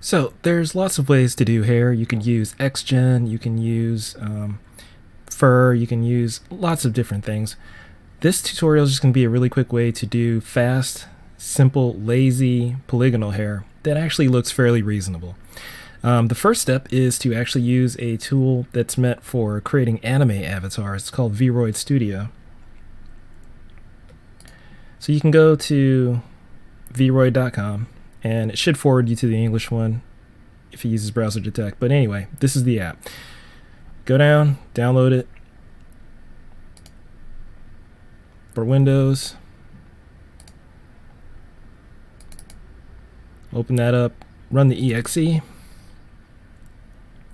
So there's lots of ways to do hair. You can use XGen, you can use um, fur, you can use lots of different things. This tutorial is just going to be a really quick way to do fast, simple, lazy, polygonal hair that actually looks fairly reasonable. Um, the first step is to actually use a tool that's meant for creating anime avatars. It's called Vroid Studio. So you can go to vroid.com and it should forward you to the English one if it uses browser detect. But anyway, this is the app. Go down, download it for Windows. Open that up, run the exe.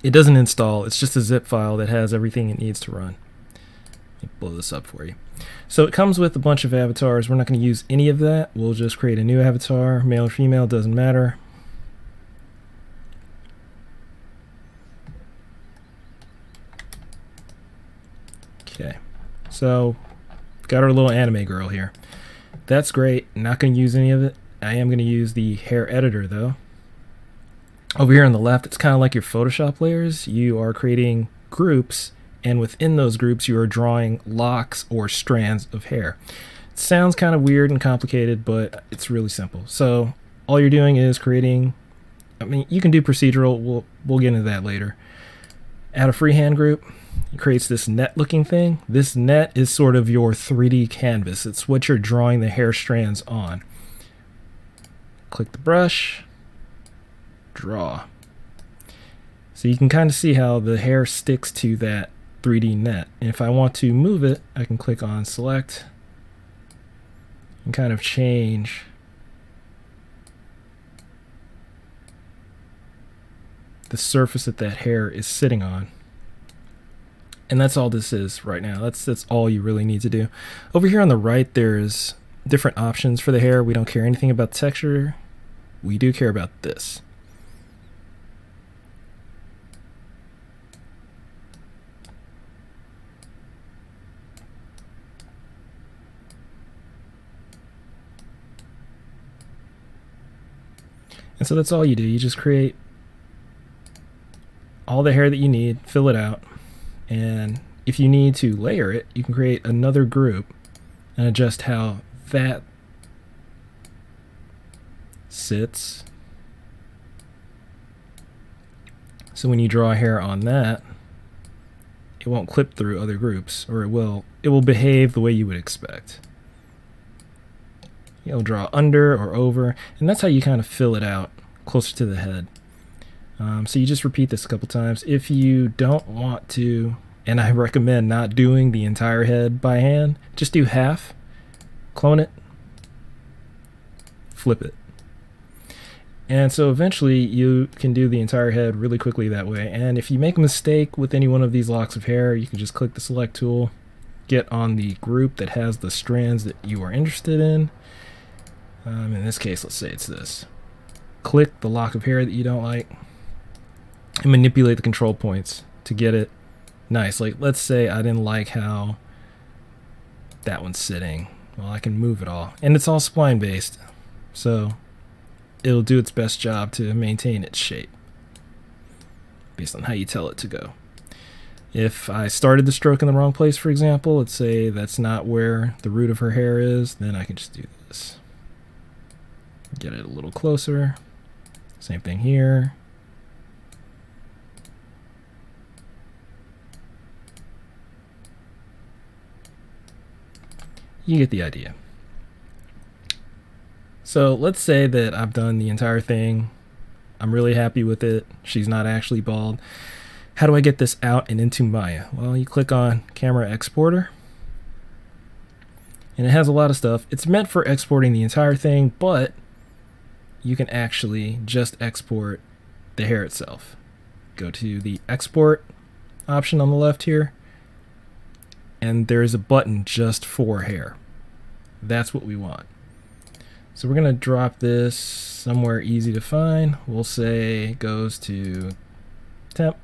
It doesn't install, it's just a zip file that has everything it needs to run. Blow this up for you. So it comes with a bunch of avatars. We're not going to use any of that. We'll just create a new avatar, male or female, doesn't matter. Okay, so got our little anime girl here. That's great. Not going to use any of it. I am going to use the hair editor though. Over here on the left, it's kind of like your Photoshop layers. You are creating groups and within those groups you are drawing locks or strands of hair. It sounds kind of weird and complicated, but it's really simple. So all you're doing is creating, I mean, you can do procedural, we'll, we'll get into that later. Add a freehand group, it creates this net looking thing. This net is sort of your 3D canvas. It's what you're drawing the hair strands on. Click the brush, draw. So you can kind of see how the hair sticks to that 3D net. And if I want to move it, I can click on select and kind of change the surface that that hair is sitting on. And that's all this is right now. That's that's all you really need to do. Over here on the right, there's different options for the hair. We don't care anything about texture. We do care about this. And so that's all you do. You just create all the hair that you need, fill it out, and if you need to layer it, you can create another group and adjust how that sits. So when you draw hair on that, it won't clip through other groups, or it will it will behave the way you would expect. You'll draw under or over, and that's how you kind of fill it out closer to the head. Um, so you just repeat this a couple times. If you don't want to, and I recommend not doing the entire head by hand, just do half, clone it, flip it. And so eventually you can do the entire head really quickly that way. And if you make a mistake with any one of these locks of hair, you can just click the select tool, get on the group that has the strands that you are interested in, um, in this case, let's say it's this. Click the lock of hair that you don't like and manipulate the control points to get it nice. Like, let's say I didn't like how that one's sitting. Well, I can move it all. And it's all spline based. So it'll do its best job to maintain its shape based on how you tell it to go. If I started the stroke in the wrong place, for example, let's say that's not where the root of her hair is, then I can just do this. Get it a little closer. Same thing here. You get the idea. So let's say that I've done the entire thing. I'm really happy with it. She's not actually bald. How do I get this out and into Maya? Well, you click on Camera Exporter and it has a lot of stuff. It's meant for exporting the entire thing, but you can actually just export the hair itself. Go to the export option on the left here, and there's a button just for hair. That's what we want. So we're gonna drop this somewhere easy to find. We'll say goes to temp.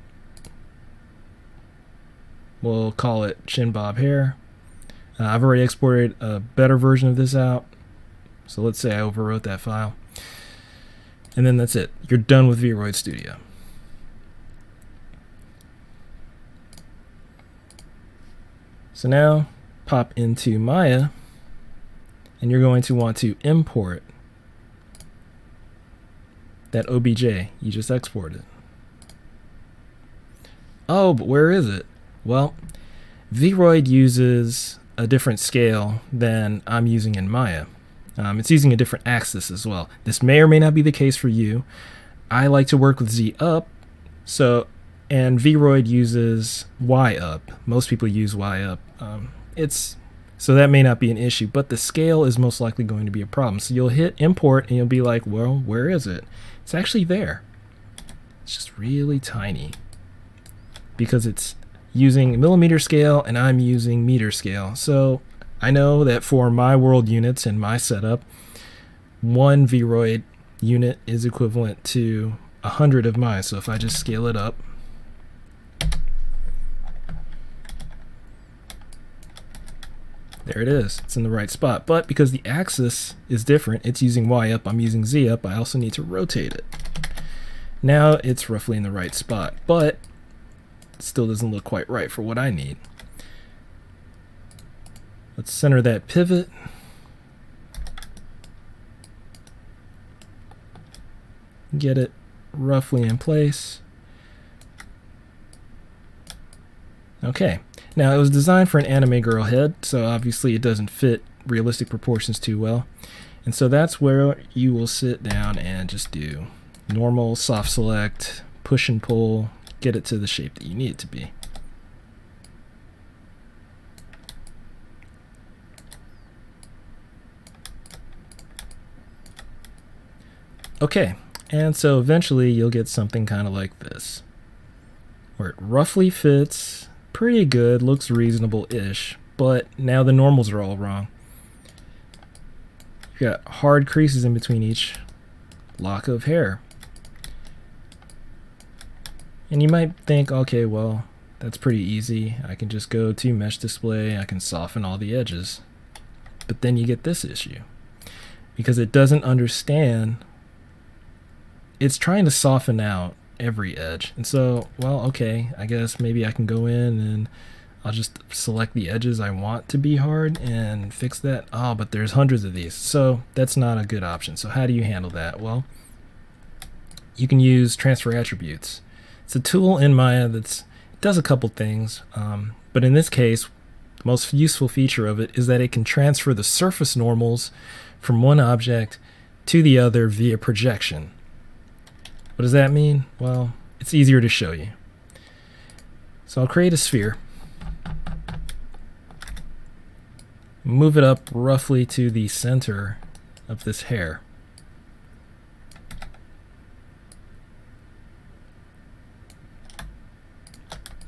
We'll call it chin bob hair. Uh, I've already exported a better version of this out. So let's say I overwrote that file. And then that's it. You're done with Vroid Studio. So now pop into Maya and you're going to want to import that OBJ you just exported. Oh, but where is it? Well, Vroid uses a different scale than I'm using in Maya. Um, it's using a different axis as well. This may or may not be the case for you. I like to work with Z up, so and Vroid uses Y up. Most people use Y up. Um, it's so that may not be an issue, but the scale is most likely going to be a problem. So you'll hit import and you'll be like, well, where is it? It's actually there. It's just really tiny because it's using millimeter scale and I'm using meter scale. So I know that for my world units and my setup, one Vroid unit is equivalent to a hundred of mine. So if I just scale it up, there it is. It's in the right spot. But because the axis is different, it's using Y up, I'm using Z up, I also need to rotate it. Now it's roughly in the right spot, but still doesn't look quite right for what I need. Let's center that pivot. Get it roughly in place. Okay, now it was designed for an anime girl head, so obviously it doesn't fit realistic proportions too well. And so that's where you will sit down and just do normal soft select, push and pull, get it to the shape that you need it to be. Okay, and so eventually you'll get something kind of like this, where it roughly fits, pretty good, looks reasonable-ish, but now the normals are all wrong. You got hard creases in between each lock of hair. And you might think, okay, well, that's pretty easy. I can just go to mesh display, I can soften all the edges. But then you get this issue. Because it doesn't understand it's trying to soften out every edge. And so, well, okay, I guess maybe I can go in and I'll just select the edges I want to be hard and fix that. Oh, but there's hundreds of these. So that's not a good option. So how do you handle that? Well, you can use transfer attributes. It's a tool in Maya that does a couple things. Um, but in this case, the most useful feature of it is that it can transfer the surface normals from one object to the other via projection. What does that mean? Well, it's easier to show you. So I'll create a sphere. Move it up roughly to the center of this hair.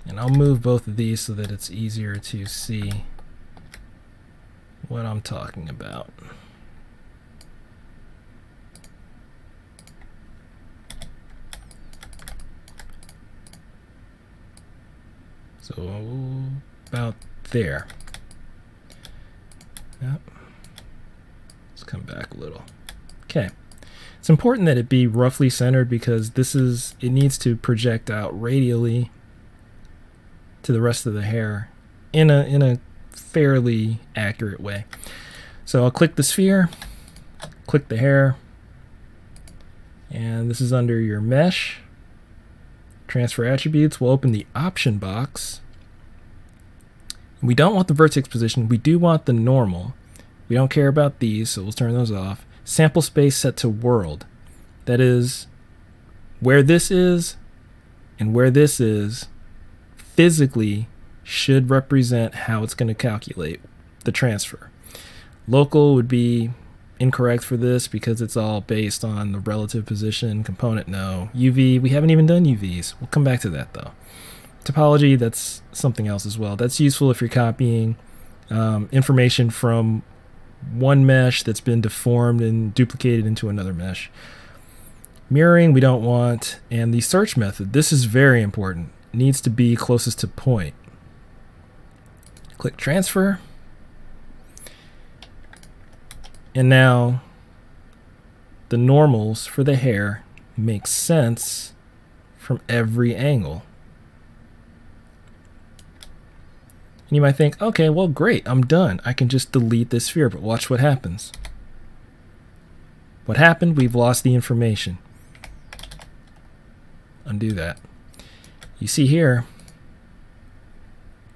And I'll move both of these so that it's easier to see what I'm talking about. So about there. Yep. Let's come back a little. Okay. It's important that it be roughly centered because this is, it needs to project out radially to the rest of the hair in a, in a fairly accurate way. So I'll click the sphere, click the hair, and this is under your mesh. Transfer attributes, we'll open the option box. We don't want the vertex position, we do want the normal. We don't care about these, so we'll turn those off. Sample space set to world. That is where this is and where this is physically should represent how it's going to calculate the transfer. Local would be incorrect for this because it's all based on the relative position component. No. UV, we haven't even done UVs. We'll come back to that though. Topology, that's something else as well. That's useful if you're copying um, information from one mesh that's been deformed and duplicated into another mesh. Mirroring we don't want, and the search method, this is very important, needs to be closest to point. Click transfer. And now the normals for the hair make sense from every angle. And you might think, okay, well, great, I'm done. I can just delete this sphere, but watch what happens. What happened? We've lost the information. Undo that. You see here,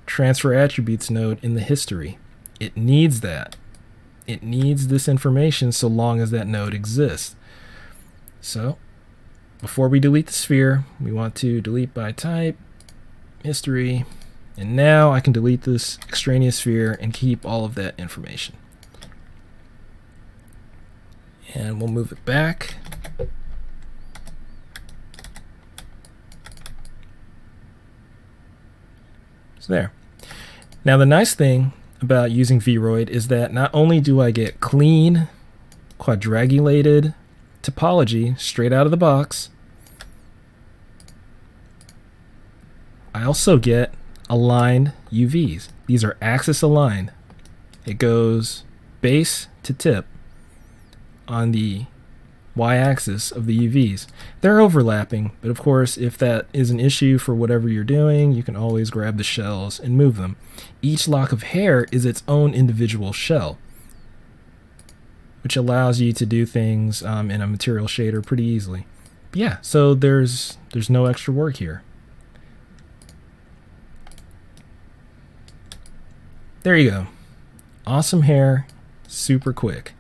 transfer attributes node in the history. It needs that. It needs this information so long as that node exists. So before we delete the sphere, we want to delete by type, history, and now I can delete this extraneous sphere and keep all of that information. And we'll move it back. So there. Now the nice thing about using Vroid is that not only do I get clean, quadrangulated topology straight out of the box, I also get aligned UVs. These are axis aligned. It goes base to tip on the y-axis of the UVs. They're overlapping, but of course, if that is an issue for whatever you're doing, you can always grab the shells and move them. Each lock of hair is its own individual shell, which allows you to do things um, in a material shader pretty easily. But yeah, so there's there's no extra work here. There you go. Awesome hair, super quick.